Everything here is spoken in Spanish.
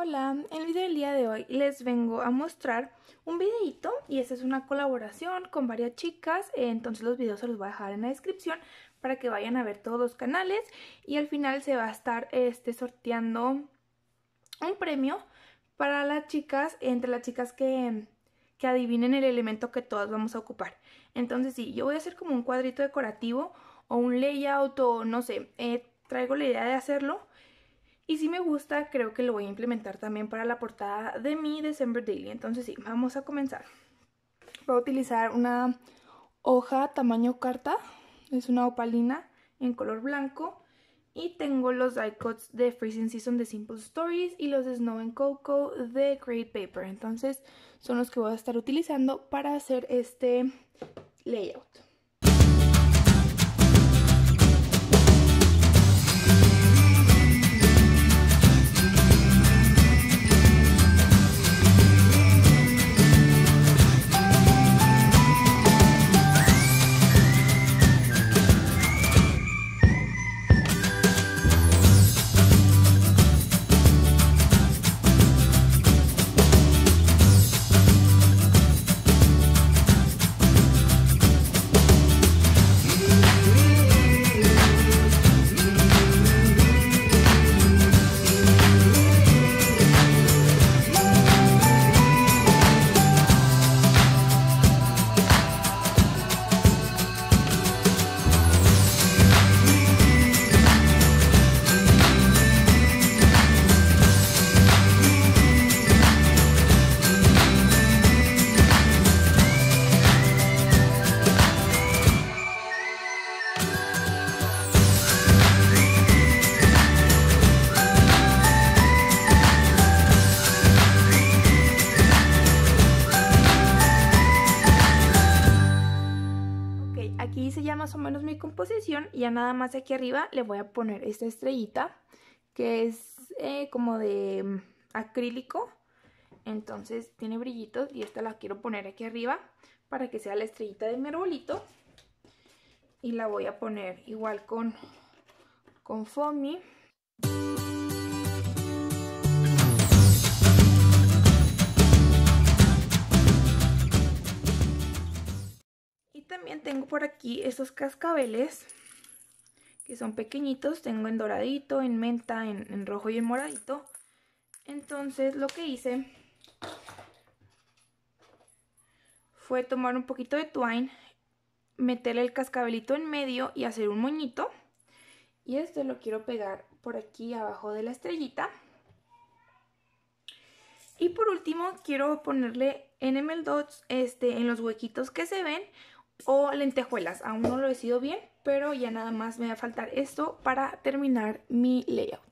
Hola, en el video del día de hoy les vengo a mostrar un videito y esta es una colaboración con varias chicas, entonces los videos se los voy a dejar en la descripción para que vayan a ver todos los canales y al final se va a estar este, sorteando un premio para las chicas, entre las chicas que, que adivinen el elemento que todas vamos a ocupar. Entonces sí, yo voy a hacer como un cuadrito decorativo o un layout o no sé, eh, traigo la idea de hacerlo y si me gusta, creo que lo voy a implementar también para la portada de mi December Daily. Entonces sí, vamos a comenzar. Voy a utilizar una hoja tamaño carta. Es una opalina en color blanco. Y tengo los die cuts de Freezing Season de Simple Stories y los de Snow and Cocoa de Great Paper. Entonces son los que voy a estar utilizando para hacer este layout. Aquí hice ya más o menos mi composición y ya nada más aquí arriba le voy a poner esta estrellita que es eh, como de mm, acrílico. Entonces tiene brillitos y esta la quiero poner aquí arriba para que sea la estrellita de mi arbolito. Y la voy a poner igual con, con foamy tengo por aquí estos cascabeles que son pequeñitos. Tengo en doradito, en menta, en, rojo y en moradito. Entonces lo que hice fue tomar un poquito de twine, meterle el cascabelito en medio y hacer un moñito. Y esto lo quiero pegar por aquí abajo de la estrellita. Y por último quiero ponerle enamel dots este, en los huequitos que se ven o lentejuelas. Aún no lo decido bien, pero ya nada más me va a faltar esto para terminar mi layout.